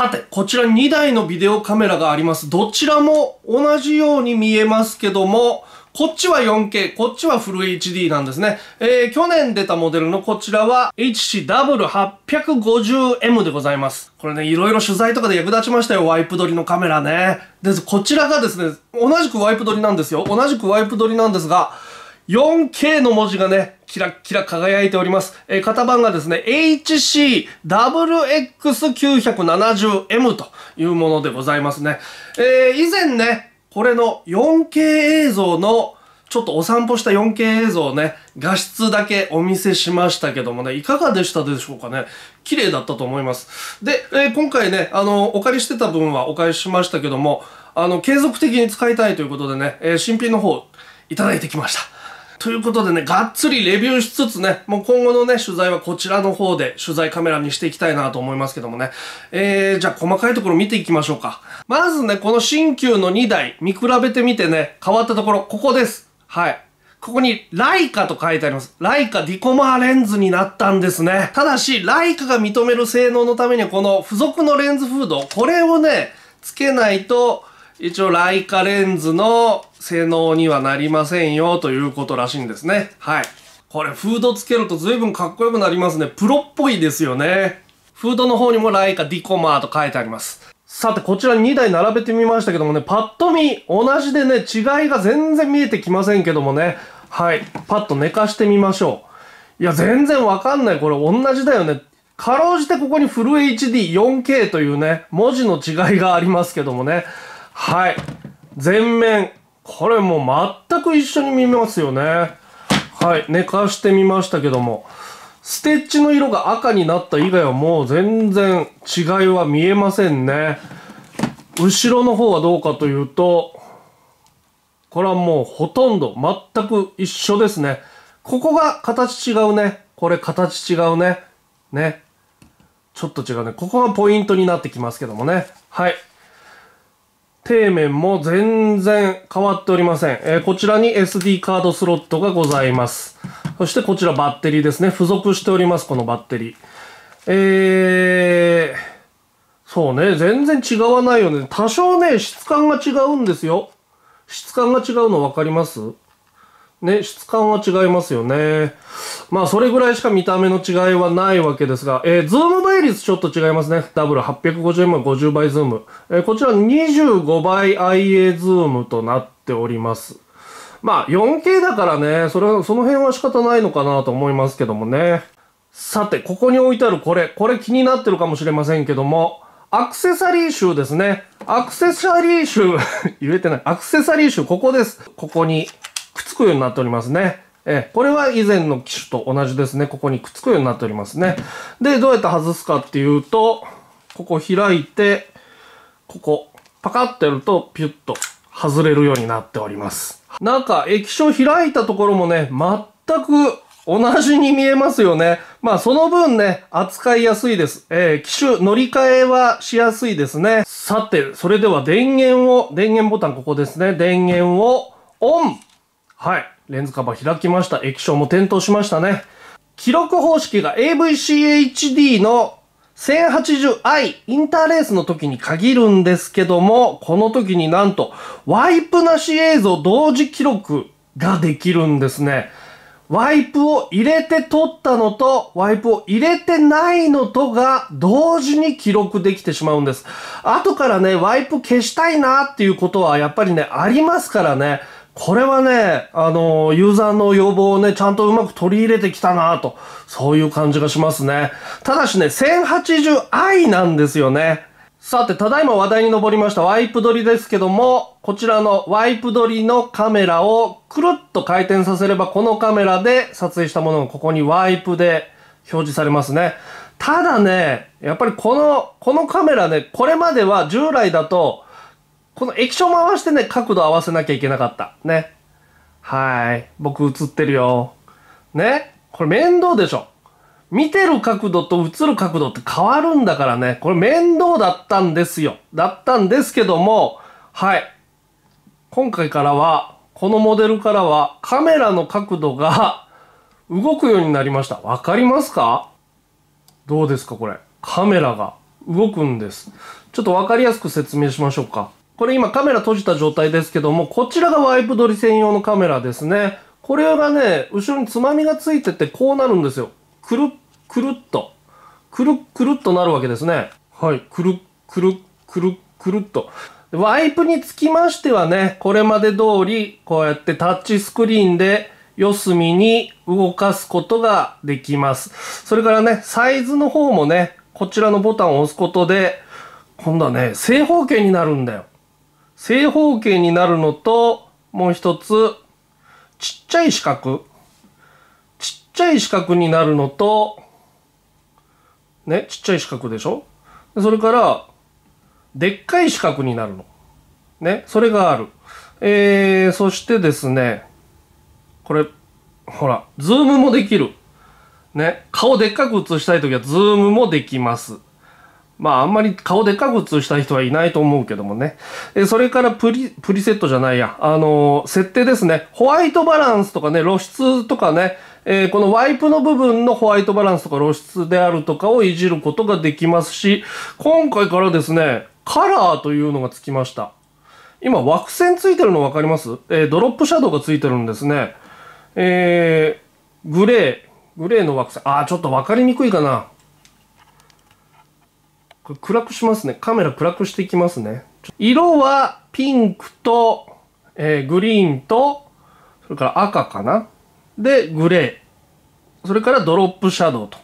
さて、こちら2台のビデオカメラがあります。どちらも同じように見えますけども、こっちは 4K、こっちはフル HD なんですね。えー、去年出たモデルのこちらは HCW850M でございます。これね、いろいろ取材とかで役立ちましたよ、ワイプ撮りのカメラね。で、こちらがですね、同じくワイプ撮りなんですよ。同じくワイプ撮りなんですが、4K の文字がね、キラッキラ輝いております。えー、型番がですね、HCWX970M というものでございますね。えー、以前ね、これの 4K 映像のちょっとお散歩した 4K 映像をね、画質だけお見せしましたけどもね、いかがでしたでしょうかね？綺麗だったと思います。で、えー、今回ね、あの、お借りしてた分はお返ししましたけども、あの、継続的に使いたいということでね、えー、新品の方いただいてきました。ということでね、がっつりレビューしつつね、もう今後のね、取材はこちらの方で取材カメラにしていきたいなと思いますけどもね。えー、じゃあ細かいところ見ていきましょうか。まずね、この新旧の2台見比べてみてね、変わったところ、ここです。はい。ここにライカと書いてあります。ライカディコマーレンズになったんですね。ただし、ライカが認める性能のためにはこの付属のレンズフード、これをね、つけないと、一応ライカレンズの性能にはなりませんよということらしいんですね。はい。これフードつけると随分かっこよくなりますね。プロっぽいですよね。フードの方にもライカディコマーと書いてあります。さて、こちら2台並べてみましたけどもね、パッと見、同じでね、違いが全然見えてきませんけどもね、はい、パッと寝かしてみましょう。いや、全然わかんない。これ同じだよね。かろうじてここにフル HD、4K というね、文字の違いがありますけどもね。はい。全面。これもう全く一緒に見ますよね。はい。寝かしてみましたけども。ステッチの色が赤になった以外はもう全然違いは見えませんね。後ろの方はどうかというと、これはもうほとんど全く一緒ですね。ここが形違うね。これ形違うね。ね。ちょっと違うね。ここがポイントになってきますけどもね。はい。底面も全然変わっておりません。えー、こちらに SD カードスロットがございます。そしてこちらバッテリーですね。付属しております、このバッテリー。えー、そうね、全然違わないよね。多少ね、質感が違うんですよ。質感が違うの分かります？ね、質感は違いますよね。まあ、それぐらいしか見た目の違いはないわけですが、えー、ズーム倍率ちょっと違いますね。 W850M 50 倍ズーム。えー、こちら25倍 IA ズームとなっております。まあ、4K だからね、それは、その辺は仕方ないのかなと思いますけどもね。さて、ここに置いてあるこれ、これ気になってるかもしれませんけども、アクセサリー集ですね。アクセサリー集 言えてない。アクセサリー集、ここです。ここにくっつくようになっておりますね。え、これは以前の機種と同じですね。ここにくっつくようになっておりますね。で、どうやって外すかっていうと、ここ開いて、ここ、パカッてやると、ピュッと外れるようになっております。なんか、液晶開いたところもね、全く同じに見えますよね。まあその分ね、扱いやすいです。えー、機種乗り換えはしやすいですね。さて、それでは電源を、電源ボタンここですね。電源をオンはい。レンズカバー開きました。液晶も点灯しましたね。記録方式が AVCHD の 1080i インターレースの時に限るんですけども、この時になんとワイプなし映像同時記録ができるんですね。ワイプを入れて撮ったのと、ワイプを入れてないのとが同時に記録できてしまうんです。後からね、ワイプ消したいなっていうことはやっぱりね、ありますからね。これはね、あの、ユーザーの要望をね、ちゃんとうまく取り入れてきたなと、そういう感じがしますね。ただしね、1080i なんですよね。さて、ただいま話題に上りましたワイプ撮りですけども、こちらのワイプ撮りのカメラをくるっと回転させれば、このカメラで撮影したものがここにワイプで表示されますね。ただね、やっぱりこの、このカメラね、これまでは従来だと、この液晶回してね、角度合わせなきゃいけなかった。ね。はい。僕映ってるよ。ね。これ面倒でしょ。見てる角度と映る角度って変わるんだからね。これ面倒だったんですよ。だったんですけども、はい。今回からは、このモデルからはカメラの角度が 動くようになりました。わかりますか？どうですかこれ。カメラが動くんです。ちょっとわかりやすく説明しましょうか。これ今カメラ閉じた状態ですけども、こちらがワイプ撮り専用のカメラですね。これがね、後ろにつまみがついててこうなるんですよ。くるっ、くるっと。くるっくるっとなるわけですね。はい。くるっ、くるっ、くるっ、くるっと。ワイプにつきましてはね、これまで通り、こうやってタッチスクリーンで四隅に動かすことができます。それからね、サイズの方もね、こちらのボタンを押すことで、今度はね、正方形になるんだよ。正方形になるのと、もう一つ、ちっちゃい四角。ちっちゃい四角になるのと、ね、ちっちゃい四角でしょ？それから、でっかい四角になるの。ね、それがある。えー、そしてですね、これ、ほら、ズームもできる。ね、顔でっかく映したいときはズームもできます。まあ、あんまり顔でかく映した人はいないと思うけどもね。えそれからプリ、プリセットじゃないや。あのー、設定ですね。ホワイトバランスとかね、露出とかね、えー、このワイプの部分のホワイトバランスとか露出であるとかをいじることができますし、今回からですね、カラーというのがつきました。今、枠線ついてるの分かります？えー、ドロップシャドウがついてるんですね。えー、グレー、グレーの枠線。あー、ちょっと分かりにくいかな。これ暗くしますね。カメラ暗くしていきますね。色はピンクと、えー、グリーンと、それから赤かな。で、グレー。それからドロップシャドウと。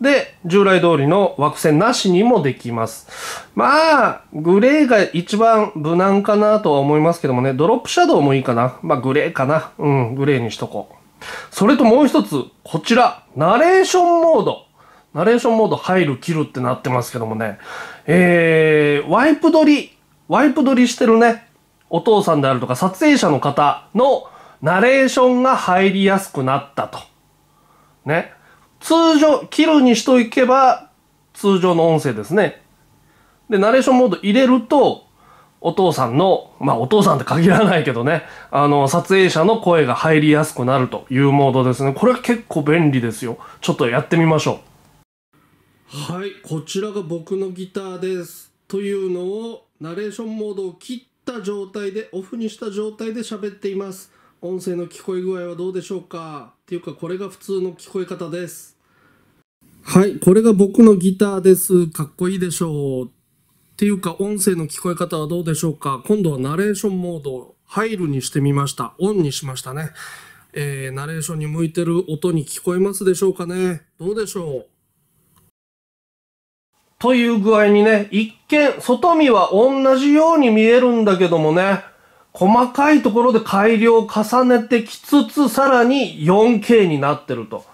で、従来通りの枠線なしにもできます。まあ、グレーが一番無難かなとは思いますけどもね、ドロップシャドウもいいかな。まあ、グレーかな。うん、グレーにしとこう。それともう一つ、こちら、ナレーションモード。ナレーションモード入る、切るってなってますけどもね、えー、ワイプ撮り、ワイプ撮りしてるね、お父さんであるとか撮影者の方のナレーションが入りやすくなったと。ね。通常、切るにしといけば、通常の音声ですね。で、ナレーションモード入れると、お父さんの、まあお父さんって限らないけどね、あの、撮影者の声が入りやすくなるというモードですね。これは結構便利ですよ。ちょっとやってみましょう。はい、こちらが僕のギターです。というのを、ナレーションモードを切った状態で、オフにした状態で喋っています。音声の聞こえ具合はどうでしょうか？っていうかこれが普通の聞こえ方です。はいこれが僕のギターです。かっこいいでしょう。っていうか音声の聞こえ方はどうでしょうか？今度はナレーションモード入るにしてみました。オンにしましたね。えー、ナレーションに向いてる音に聞こえますでしょうかね？どうでしょう？という具合にね、一見、外見は同じように見えるんだけどもね、細かいところで改良を重ねてきつつ、さらに 4K になってると。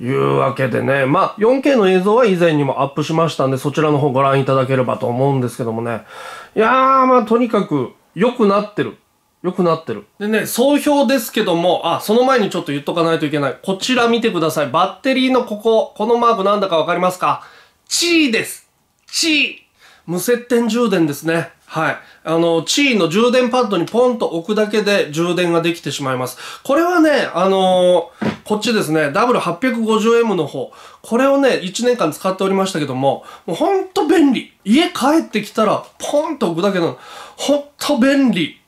いうわけでね、まあ、4K の映像は以前にもアップしましたんで、そちらの方ご覧いただければと思うんですけどもね。いやー、まあ、とにかく、良くなってる。良くなってる。でね、総評ですけども、あ、その前にちょっと言っとかないといけない。こちら見てください。バッテリーのここ、このマークなんだかわかりますか？チーです。チー無接点充電ですね。はい。あの、チーの充電パッドにポンと置くだけで充電ができてしまいます。これはね、あのー、こっちですね、W850M の方。これをね、1年間使っておりましたけども、もうほんと便利。家帰ってきたら、ポンと置くだけなの。ほんと便利。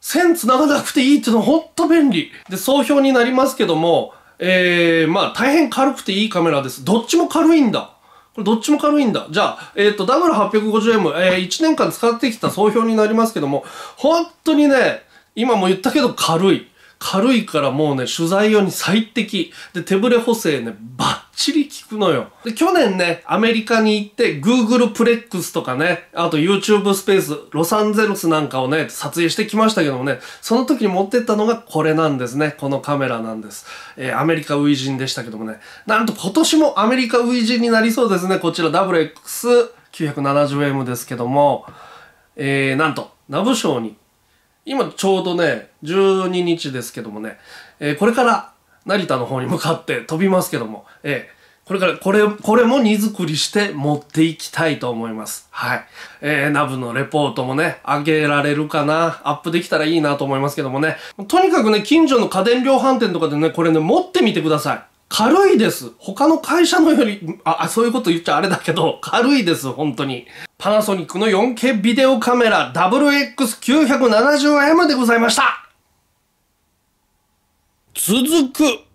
線繋がなくていいっていうのほんと便利。で、総評になりますけども、えー、まあ大変軽くていいカメラです。どっちも軽いんだ。これどっちも軽いんだ。じゃあ、えっ、ー、と、W850M、えー、1年間使ってきた総評になりますけども、本当にね、今も言ったけど軽い。軽いからもうね、取材用に最適。で、手ブレ補正ね、バッチリ効くのよ。で、去年ね、アメリカに行って、Google プレックスとかね、あと YouTube スペース、ロサンゼルスなんかをね、撮影してきましたけどもね、その時に持ってったのがこれなんですね。このカメラなんです。えー、アメリカウイジンでしたけどもね。なんと今年もアメリカウイジンになりそうですね。こちら WX970M ですけども、えー、なんと、ナブ賞に今ちょうどね、12日ですけどもね、えー、これから成田の方に向かって飛びますけども、えー、これから、これ、これも荷造りして持っていきたいと思います。はい。えー、ナブのレポートもね、上げられるかな、アップできたらいいなと思いますけどもね。とにかくね、近所の家電量販店とかでね、これね、持ってみてください。軽いです。他の会社のより、あ、そういうこと言っちゃあれだけど、軽いです、本当に。パナソニックの 4K ビデオカメラ WX970M でございました。続く